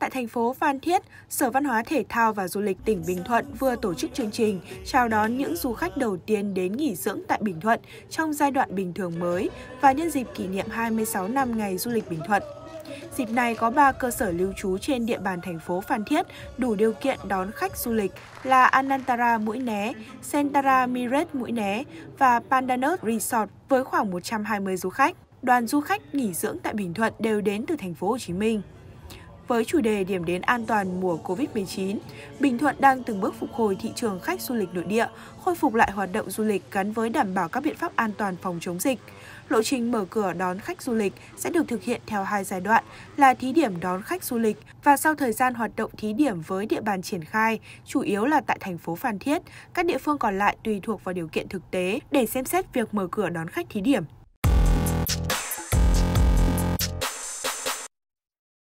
Tại thành phố Phan Thiết, Sở Văn hóa Thể thao và Du lịch tỉnh Bình Thuận vừa tổ chức chương trình chào đón những du khách đầu tiên đến nghỉ dưỡng tại Bình Thuận trong giai đoạn bình thường mới và nhân dịp kỷ niệm 26 năm ngày du lịch Bình Thuận. Dịp này có 3 cơ sở lưu trú trên địa bàn thành phố Phan Thiết đủ điều kiện đón khách du lịch là Anantara Mũi Né, Sentara Miret Mũi Né và Pandanus Resort với khoảng 120 du khách. Đoàn du khách nghỉ dưỡng tại Bình Thuận đều đến từ thành phố Hồ Chí Minh. Với chủ đề điểm đến an toàn mùa Covid-19, Bình Thuận đang từng bước phục hồi thị trường khách du lịch nội địa, khôi phục lại hoạt động du lịch gắn với đảm bảo các biện pháp an toàn phòng chống dịch. Lộ trình mở cửa đón khách du lịch sẽ được thực hiện theo hai giai đoạn là thí điểm đón khách du lịch và sau thời gian hoạt động thí điểm với địa bàn triển khai, chủ yếu là tại thành phố Phan Thiết, các địa phương còn lại tùy thuộc vào điều kiện thực tế để xem xét việc mở cửa đón khách thí điểm.